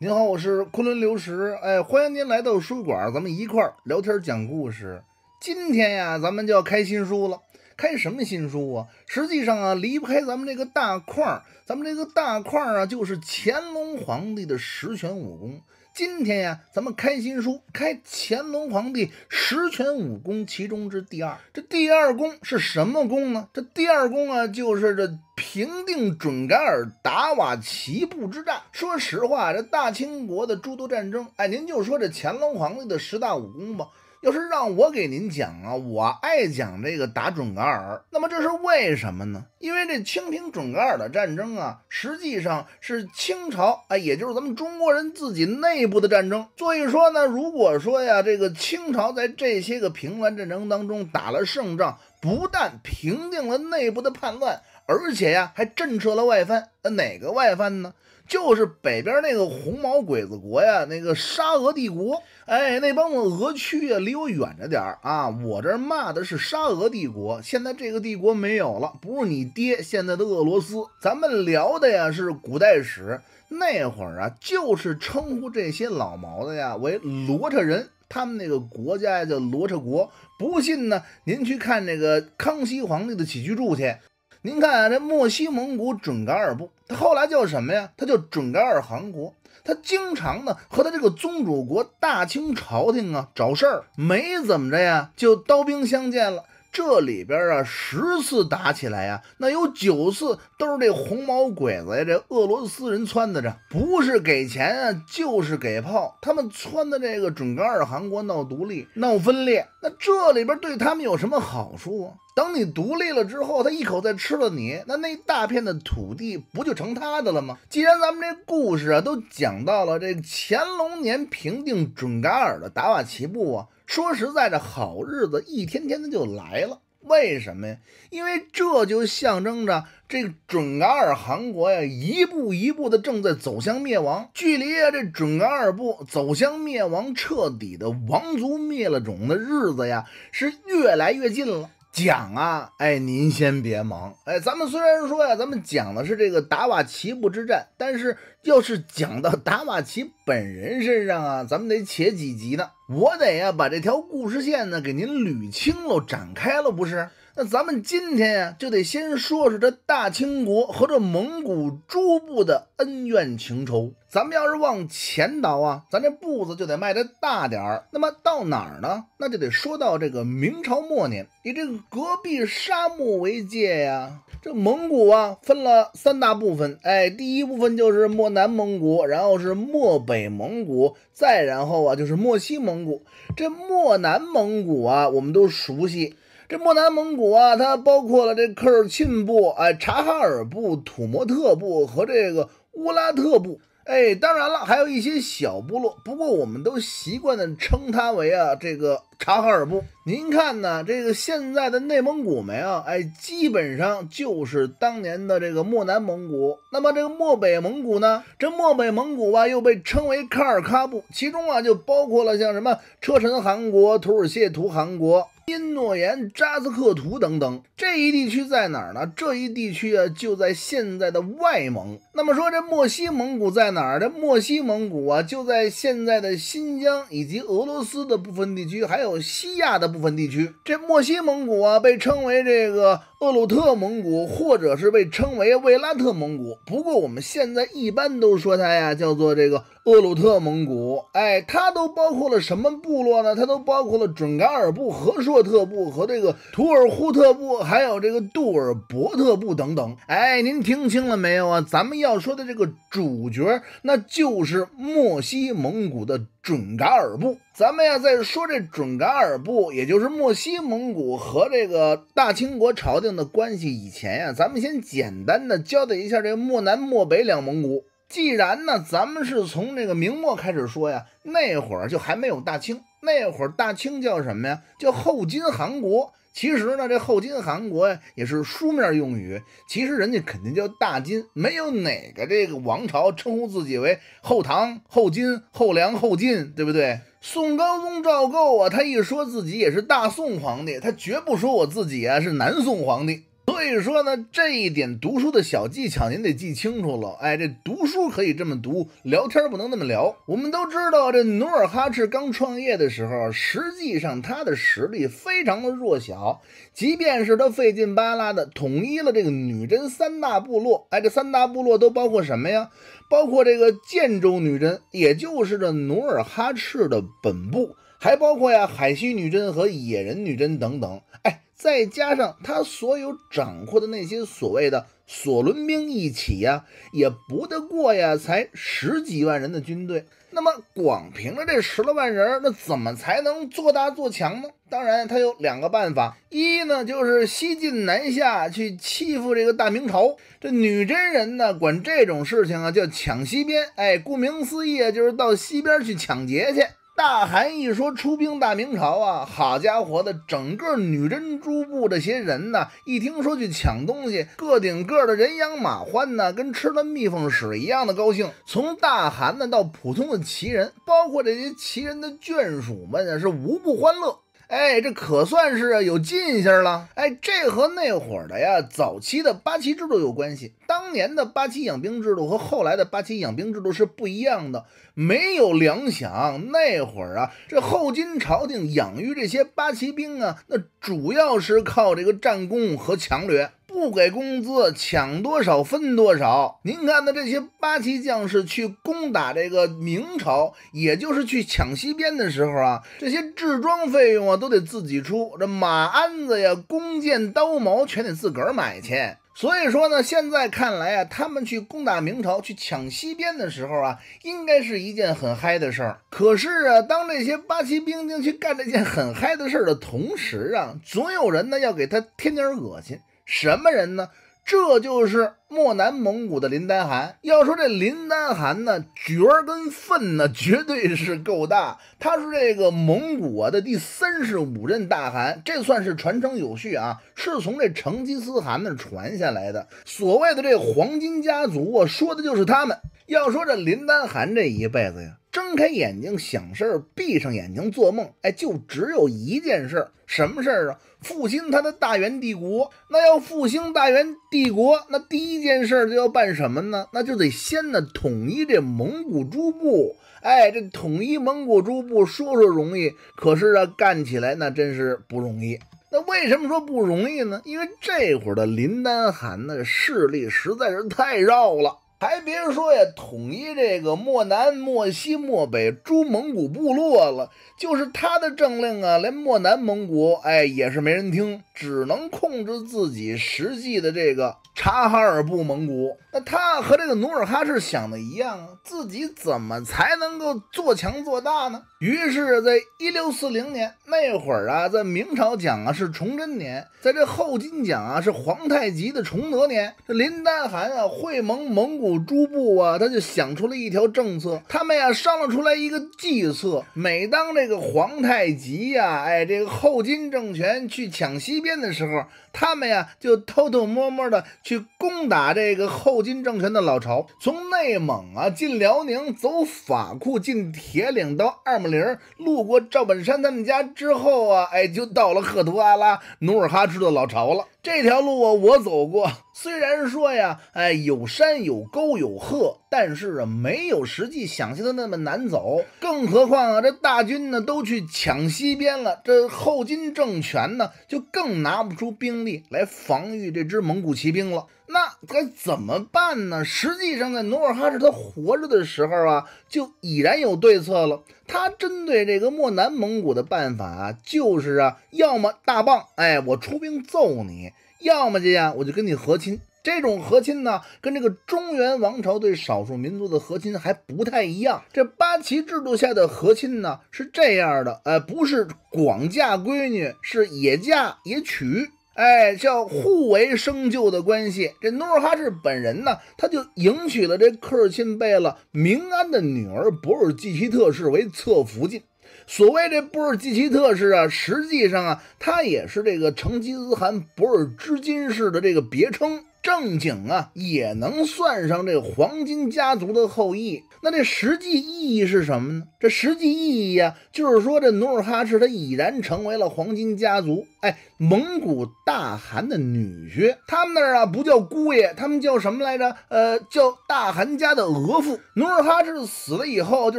您好，我是昆仑流石，哎，欢迎您来到书馆，咱们一块儿聊天讲故事。今天呀，咱们就要开新书了，开什么新书啊？实际上啊，离不开咱们这个大块儿，咱们这个大块儿啊，就是乾隆皇帝的十全武功。今天呀，咱们开新书，开乾隆皇帝十全武功其中之第二。这第二功是什么功呢？这第二功啊，就是这平定准噶尔达瓦齐部之战。说实话，这大清国的诸多战争，哎，您就说这乾隆皇帝的十大武功吧。要是让我给您讲啊，我爱讲这个打准噶尔。那么这是为什么呢？因为这清平准噶尔的战争啊，实际上是清朝啊，也就是咱们中国人自己内部的战争。所以说呢，如果说呀，这个清朝在这些个平乱战争当中打了胜仗，不但平定了内部的叛乱，而且呀，还震慑了外藩。呃哪个外藩呢？就是北边那个红毛鬼子国呀，那个沙俄帝国，哎，那帮子俄区啊，离我远着点儿啊！我这骂的是沙俄帝国，现在这个帝国没有了，不是你爹现在的俄罗斯。咱们聊的呀是古代史，那会儿啊，就是称呼这些老毛子呀为罗刹人，他们那个国家叫罗刹国。不信呢，您去看那个康熙皇帝的起居注去。您看啊，这墨西蒙古准噶尔部，他后来叫什么呀？他叫准噶尔汗国。他经常呢和他这个宗主国大清朝廷啊找事儿，没怎么着呀，就刀兵相见了。这里边啊，十次打起来呀，那有九次都是这红毛鬼子呀，这俄罗斯人撺的着，不是给钱啊，就是给炮。他们撺的这个准噶尔汗国闹独立、闹分裂，那这里边对他们有什么好处啊？等你独立了之后，他一口再吃了你，那那大片的土地不就成他的了吗？既然咱们这故事啊都讲到了这乾隆年平定准噶尔的达瓦齐部啊。说实在的，好日子一天天的就来了。为什么呀？因为这就象征着这个准噶尔汗国呀，一步一步的正在走向灭亡，距离呀这准噶尔部走向灭亡、彻底的王族灭了种的日子呀，是越来越近了。讲啊，哎，您先别忙，哎，咱们虽然说呀，咱们讲的是这个达瓦齐布之战，但是要是讲到达瓦齐本人身上啊，咱们得且几集呢。我得呀把这条故事线呢给您捋清喽，展开了，不是？那咱们今天呀，就得先说说这大清国和这蒙古诸部的恩怨情仇。咱们要是往前倒啊，咱这步子就得迈得大点儿。那么到哪儿呢？那就得说到这个明朝末年，以这个隔壁沙漠为界呀。这蒙古啊，分了三大部分。哎，第一部分就是漠南蒙古，然后是漠北蒙古，再然后啊就是漠西蒙古。这漠南蒙古啊，我们都熟悉。这漠南蒙古啊，它包括了这科尔沁部、哎察哈尔部、土默特部和这个乌拉特部。哎，当然了，还有一些小部落，不过我们都习惯的称它为啊这个察哈尔部。您看呢，这个现在的内蒙古没啊？哎，基本上就是当年的这个漠南蒙古。那么这个漠北蒙古呢？这漠北蒙古啊，又被称为喀尔喀部，其中啊就包括了像什么车臣汗国、土尔谢图汗国。因诺言、扎兹克图等等，这一地区在哪儿呢？这一地区啊，就在现在的外蒙。那么说这漠西蒙古在哪儿？这漠西蒙古啊，就在现在的新疆以及俄罗斯的部分地区，还有西亚的部分地区。这漠西蒙古啊，被称为这个厄鲁特蒙古，或者是被称为卫拉特蒙古。不过我们现在一般都说它呀，叫做这个。厄鲁特蒙古，哎，它都包括了什么部落呢？它都包括了准噶尔部、和硕特部和这个图尔扈特部，还有这个杜尔伯特部等等。哎，您听清了没有啊？咱们要说的这个主角，那就是漠西蒙古的准噶尔部。咱们呀，在说这准噶尔部，也就是漠西蒙古和这个大清国朝廷的关系以前呀，咱们先简单的交代一下这漠南、漠北两蒙古。既然呢，咱们是从这个明末开始说呀，那会儿就还没有大清，那会儿大清叫什么呀？叫后金汗国。其实呢，这后金韩国呀，也是书面用语。其实人家肯定叫大金，没有哪个这个王朝称呼自己为后唐、后金、后梁、后晋，对不对？宋高宗赵构啊，他一说自己也是大宋皇帝，他绝不说我自己啊是南宋皇帝。所以说呢，这一点读书的小技巧您得记清楚了。哎，这读书可以这么读，聊天不能那么聊。我们都知道，这努尔哈赤刚创业的时候，实际上他的实力非常的弱小。即便是他费劲巴拉的统一了这个女真三大部落，哎，这三大部落都包括什么呀？包括这个建州女真，也就是这努尔哈赤的本部，还包括呀海西女真和野人女真等等。哎。再加上他所有掌握的那些所谓的索伦兵一起呀，也不得过呀，才十几万人的军队。那么光凭着这十来万人，那怎么才能做大做强呢？当然，他有两个办法：一呢，就是西进南下去欺负这个大明朝。这女真人呢，管这种事情啊叫抢西边。哎，顾名思义啊，就是到西边去抢劫去。大汗一说出兵大明朝啊，好家伙的，整个女真诸部这些人呢，一听说去抢东西，个顶个的人仰马欢呢，跟吃了蜜蜂屎一样的高兴。从大汗呢到普通的旗人，包括这些旗人的眷属们呢，是无不欢乐。哎，这可算是有进项了。哎，这和那会儿的呀，早期的八旗制度有关系。当年的八旗养兵制度和后来的八旗养兵制度是不一样的，没有粮饷。那会儿啊，这后金朝廷养育这些八旗兵啊，那主要是靠这个战功和强掠。不给工资，抢多少分多少。您看呢？这些八旗将士去攻打这个明朝，也就是去抢西边的时候啊，这些制装费用啊都得自己出，这马鞍子呀、弓箭、刀矛全得自个儿买去。所以说呢，现在看来啊，他们去攻打明朝、去抢西边的时候啊，应该是一件很嗨的事儿。可是啊，当这些八旗兵丁去干这件很嗨的事儿的同时啊，总有人呢要给他添点恶心。什么人呢？这就是漠南蒙古的林丹汗。要说这林丹汗呢，角儿跟份呢，绝对是够大。他是这个蒙古啊的第三十五任大汗，这算是传承有序啊，是从这成吉思汗那传下来的。所谓的这黄金家族啊，说的就是他们。要说这林丹汗这一辈子呀，睁开眼睛想事儿，闭上眼睛做梦，哎，就只有一件事，什么事儿啊？复兴他的大元帝国，那要复兴大元帝国，那第一件事就要办什么呢？那就得先呢统一这蒙古诸部。哎，这统一蒙古诸部说说容易，可是啊干起来那真是不容易。那为什么说不容易呢？因为这会儿的林丹汗那势力实在是太绕了。还别说呀，统一这个漠南、漠西、漠北诸蒙古部落了，就是他的政令啊，连漠南蒙古，哎，也是没人听，只能控制自己实际的这个。察哈尔部蒙古，那他和这个努尔哈赤想的一样啊，自己怎么才能够做强做大呢？于是，在一六四零年那会儿啊，在明朝讲啊是崇祯年，在这后金讲啊是皇太极的崇德年。这林丹汗啊会盟蒙古诸部啊，他就想出了一条政策，他们呀商量出来一个计策。每当这个皇太极呀，哎，这个后金政权去抢西边的时候，他们呀就偷偷摸摸的。去攻打这个后金政权的老巢，从内蒙啊进辽宁，走法库进铁岭到二木林，路过赵本山他们家之后啊，哎，就到了赫图阿拉努尔哈赤的老巢了。这条路啊，我走过。虽然说呀，哎，有山有沟有壑，但是啊，没有实际想象的那么难走。更何况啊，这大军呢都去抢西边了，这后金政权呢就更拿不出兵力来防御这支蒙古骑兵了。那该怎么办呢？实际上，在努尔哈赤他活着的时候啊，就已然有对策了。他针对这个漠南蒙古的办法啊，就是啊，要么大棒，哎，我出兵揍你。要么这样，我就跟你和亲。这种和亲呢，跟这个中原王朝对少数民族的和亲还不太一样。这八旗制度下的和亲呢，是这样的，呃，不是广嫁闺女，是也嫁也娶，哎，叫互为生就的关系。这努尔哈赤本人呢，他就迎娶了这科尔沁贝勒明安的女儿博尔济奇特氏为侧福晋。所谓这布尔基奇特氏啊，实际上啊，它也是这个成吉思汗博尔之金氏的这个别称。正经啊，也能算上这黄金家族的后裔。那这实际意义是什么呢？这实际意义呀，就是说这努尔哈赤他已然成为了黄金家族，哎，蒙古大汗的女婿。他们那儿啊不叫姑爷，他们叫什么来着？呃，叫大汗家的额驸。努尔哈赤死了以后，就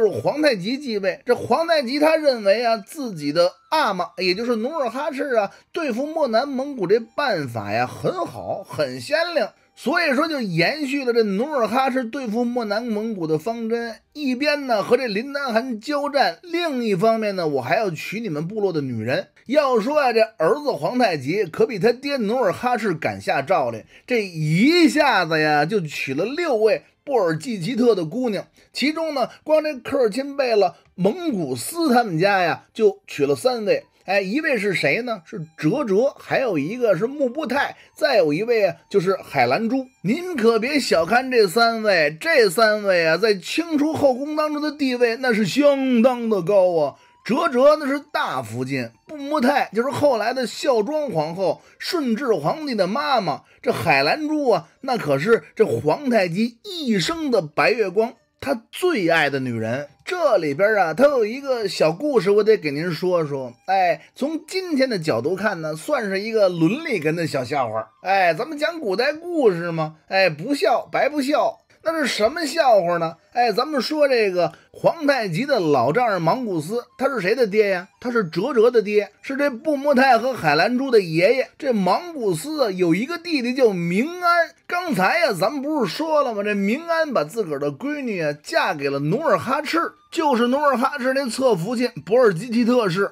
是皇太极继位。这皇太极他认为啊，自己的阿玛，也就是努尔哈赤啊，对付漠南蒙古这办法呀，很好，很鲜灵。所以说，就延续了这努尔哈赤对付漠南蒙古的方针，一边呢和这林丹汗交战，另一方面呢，我还要娶你们部落的女人。要说啊，这儿子皇太极可比他爹努尔哈赤敢下诏令，这一下子呀就娶了六位布尔季吉特的姑娘，其中呢，光这科尔沁贝勒蒙古斯他们家呀就娶了三位。哎，一位是谁呢？是哲哲，还有一个是木布泰，再有一位啊，就是海兰珠。您可别小看这三位，这三位啊，在清初后宫当中的地位那是相当的高啊。哲哲那是大福晋，布木泰就是后来的孝庄皇后，顺治皇帝的妈妈。这海兰珠啊，那可是这皇太极一生的白月光。他最爱的女人，这里边啊，他有一个小故事，我得给您说说。哎，从今天的角度看呢，算是一个伦理哏的小笑话。哎，咱们讲古代故事嘛，哎，不笑白不笑。那是什么笑话呢？哎，咱们说这个皇太极的老丈人莽古斯，他是谁的爹呀？他是哲哲的爹，是这布木泰和海兰珠的爷爷。这莽古斯啊，有一个弟弟叫明安。刚才呀，咱们不是说了吗？这明安把自个儿的闺女啊嫁给了努尔哈赤，就是努尔哈赤那侧福晋博尔济吉特氏。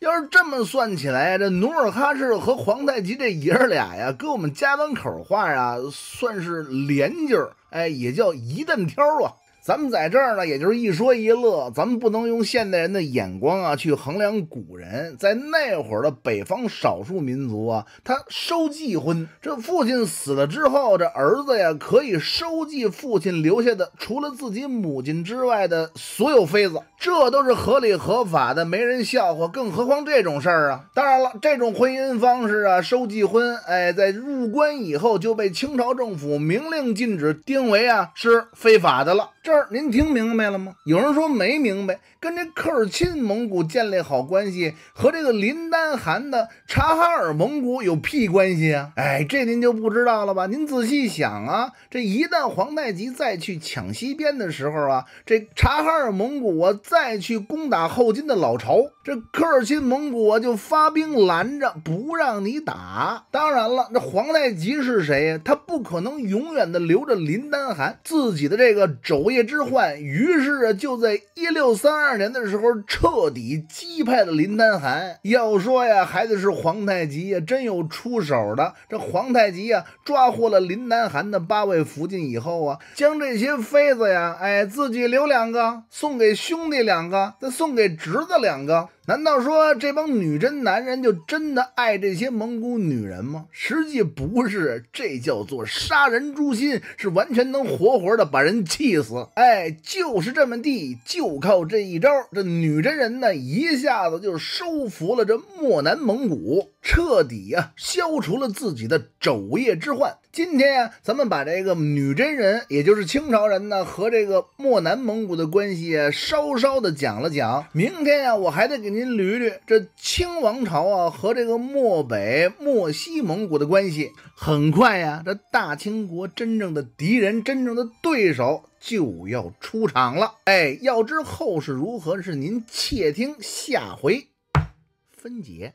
要是这么算起来，这努尔哈赤和皇太极这爷儿俩呀，搁我们家门口话呀，算是连襟儿。哎，也叫一顿挑啊。咱们在这儿呢，也就是一说一乐，咱们不能用现代人的眼光啊去衡量古人。在那会儿的北方少数民族啊，他收继婚，这父亲死了之后，这儿子呀可以收继父亲留下的除了自己母亲之外的所有妃子，这都是合理合法的，没人笑话。更何况这种事儿啊，当然了，这种婚姻方式啊，收继婚，哎，在入关以后就被清朝政府明令禁止，定为啊是非法的了。这您听明白了吗？有人说没明白，跟这科尔沁蒙古建立好关系，和这个林丹汗的察哈尔蒙古有屁关系啊？哎，这您就不知道了吧？您仔细想啊，这一旦皇太极再去抢西边的时候啊，这察哈尔蒙古啊再去攻打后金的老巢，这科尔沁蒙古啊就发兵拦着不让你打。当然了，这皇太极是谁呀？他不可能永远的留着林丹汗自己的这个肘。叶之患，于是啊，就在一六三二年的时候彻底击败了林丹汗。要说呀，还得是皇太极呀，真有出手的。这皇太极呀，抓获了林丹汗的八位福晋以后啊，将这些妃子呀，哎，自己留两个，送给兄弟两个，再送给侄子两个。难道说这帮女真男人就真的爱这些蒙古女人吗？实际不是，这叫做杀人诛心，是完全能活活的把人气死。哎，就是这么地，就靠这一招，这女真人呢一下子就收服了这漠南蒙古，彻底呀消除了自己的肘腋之患。今天呀，咱们把这个女真人，也就是清朝人呢，和这个漠南蒙古的关系稍稍的讲了讲。明天呀，我还得给您捋捋这清王朝啊和这个漠北、漠西蒙古的关系。很快呀，这大清国真正的敌人、真正的对手就要出场了。哎，要知后事如何，是您且听下回分解。